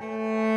Música